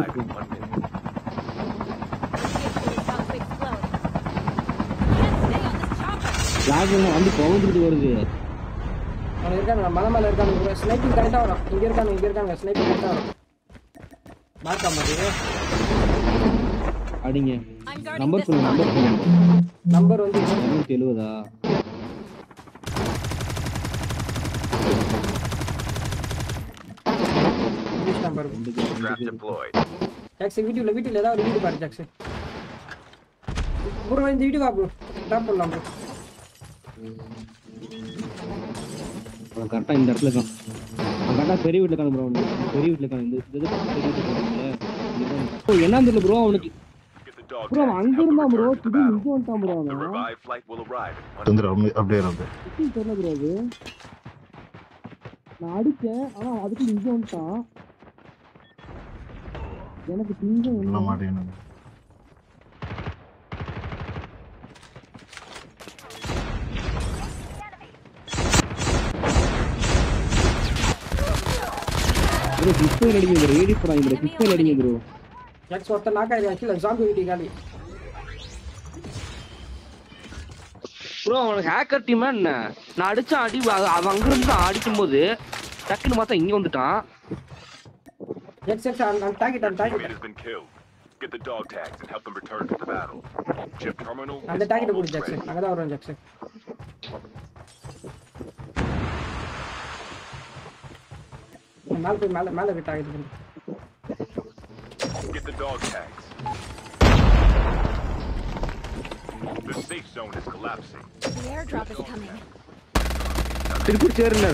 arrive in one minute. Lag வந்து கவுந்துட்டு வருது அவன் இருக்கானுங்க மலை மேல இருக்கானுங்க. ஸ்னைப்பிங் கரெக்டா வரும் இங்க இருக்கானுங்க இங்க இருக்காங்க ஸ்னைப்பிங் கரெக்டா வரும் மார்க்கா மாதிரி அடிங்க. நம்பர் சொல்லு நம்பர் நம்பர் வந்து இரநூத்தி எழுபதா Trap deployed. ஜாக்ஸ் வீடியோல வீடியோல ஏதாவது ஒரு வீடியோ பாரு ஜாக்ஸ் ப்ரோ இந்த வீடியோ வா ப்ரோ டாப் பண்ணலாம் ப்ரோ அவன் கரெக்டா இந்த இடத்துல இருக்கான் அவன் கரெக்டா பெரிய வீட்டுல இருக்கான் ப்ரோ அவனுக்கு பெரிய வீட்டுல இருக்கான் இந்த இது பெரிய வீட்டுல ப்ரோ என்ன தெரியல ப்ரோ அவனுக்கு ப்ரோ அவன் அங்க இருந்தான் ப்ரோ திடீர்னு. இங்க வந்துட்டான் ப்ரோ அவன் அப்படி- அப்படியே இருந்து தெரியல ப்ரோ அது நான் அடிச்சேன் ஆனா அதுக்கு இங்க வந்துட்டான் எனக்கு திங்க என்ன மாட்டேன்னு ப்ரோ பிஸ்டல் அடிங்க ப்ரோ ஏடி போறாங்க ப்ரோ பிஸ்டல் அடிங்க ப்ரோ கீழே ஜாம்பி வீடியோ காலி. ப்ரோ அவனுக்கு ஹேக்கர் டீமா என்ன? நான் அடிச்ச அடி அவ- அவன் அங்க இருந்து அடிக்கும் போது டக்குன்னு பார்த்தா இங்க வந்துட்டான். ஜாக்ஸ் ஜாக்ஸ் நான் டாக்கிட்டேன் Teammate டாக்கிட்டேன் has been killed. Get the dog tags and help them return to the battle. Chip terminal அந்த is டாக்கிட்ட போடு almost ஜாக்ஸ் ready. அங்கே தான் வருவேன் ஜாக்ஸ் மேலே போய் மேலே மேலே போய் டாக்கிட்டு பண்ணு Get the dog tags. The safe zone is collapsing. The airdrop is coming. திருப்பி சேருங்க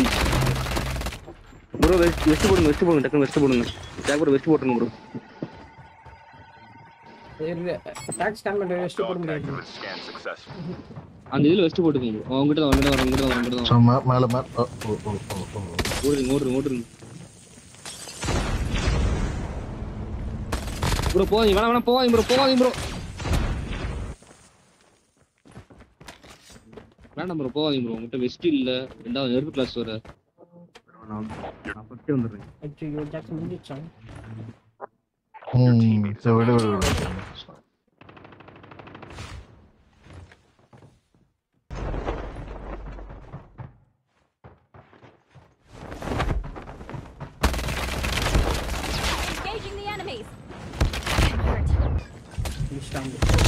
நைஸ் ப்ரோ வெஸ்ட் வெஸ்ட் போடுங்க வெஸ்ட் போடுங்க டக்குனு வெஸ்ட் போடுங்க. ஜாக் ப்ரோ வெஸ்ட் போட்டுருங்க ப்ரோ டாக்ஸ் ஸ்கேன் பண்ணி வச்சுட்டு போட Dog tags முடியாது. Have been scanned successfully. அந்த இதுல வெஸ்ட் போட்டுக்கோங்க அவங்ககிட்ட தான் அவங்ககிட்ட தான் அவங்ககிட்ட தான் அவங்ககிட்ட ஸோ தான் மே மேலே மேலே. ஓடுங்க ஓடுங்க ஓடுங்க. ப்ரோ போவாதீங்க வேணாம் வேணாம் போவாதீங்க ப்ரோ போவாதீங்க ப்ரோ வேண்டாம் ப்ரோ போவாதீங்க ப்ரோ உங்ககிட்ட வெஸ்ட் இல்ல ரெண்டாவது நெருப்பு கிளாஸ் வர நான் நான் ஃபர்ஸ்ட் வந்துடுறேன் ஐயோ ஜாக்ஸ் முடிஞ்சிச்சான் ம் சரி விடு விடு விடு Engaging the enemies. I'm hurt. முடிச்சிட்டாங்க ஆப்ஷனே